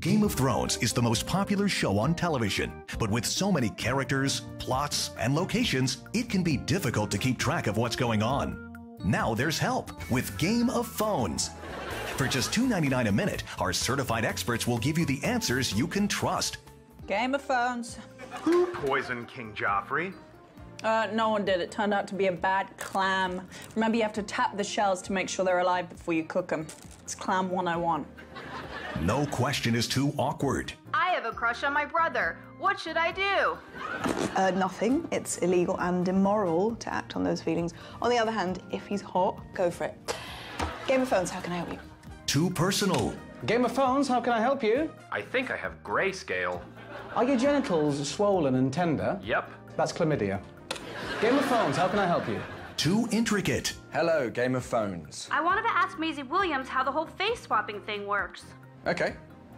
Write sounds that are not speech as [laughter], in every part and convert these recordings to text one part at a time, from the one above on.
Game of Thrones is the most popular show on television, but with so many characters, plots, and locations, it can be difficult to keep track of what's going on. Now there's help with Game of Phones. For just $2.99 a minute, our certified experts will give you the answers you can trust. Game of Phones. Who poisoned King Joffrey? Uh, no one did. It turned out to be a bad clam. Remember, you have to tap the shells to make sure they're alive before you cook them. It's clam 101. No question is too awkward. I have a crush on my brother. What should I do? Uh, nothing. It's illegal and immoral to act on those feelings. On the other hand, if he's hot, go for it. Game of Phones, how can I help you? Too personal. Game of Phones, how can I help you? I think I have grayscale. Are your genitals swollen and tender? Yep. That's chlamydia. Game of Phones, how can I help you? Too intricate. Hello, Game of Phones. I wanted to ask Maisie Williams how the whole face swapping thing works. Okay,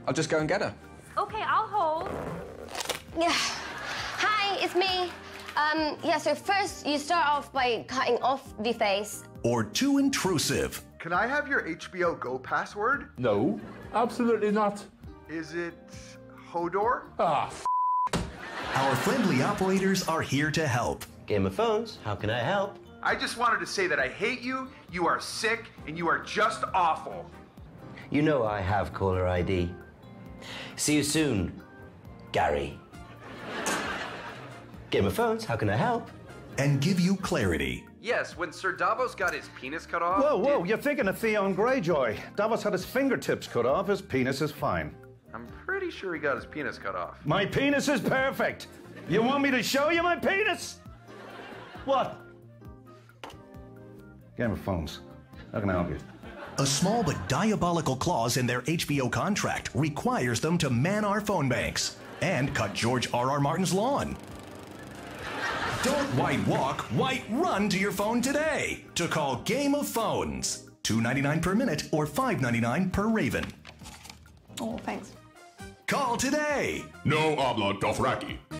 I'll just go and get her. Okay, I'll hold. Yeah. [sighs] Hi, it's me. Um, yeah, so first you start off by cutting off the face. Or too intrusive. Can I have your HBO Go password? No, absolutely not. Is it Hodor? Ah, f- Our friendly operators are here to help. Game of Phones, how can I help? I just wanted to say that I hate you, you are sick, and you are just awful. You know I have caller ID. See you soon, Gary. Game of Phones, how can I help? And give you clarity. Yes, when Sir Davos got his penis cut off. Whoa, whoa, did- you're thinking of Theon Greyjoy. Davos had his fingertips cut off, his penis is fine. I'm pretty sure he got his penis cut off. My penis is perfect. You want me to show you my penis? What? Game of Phones. How can I help you? A small but diabolical clause in their HBO contract requires them to man our phone banks and cut George R. R. Martin's lawn. Don't white walk, white run to your phone today to call Game of Phones. $2.99 per minute or $5.99 per Raven. Oh, thanks. Call today. no habla Dothraki.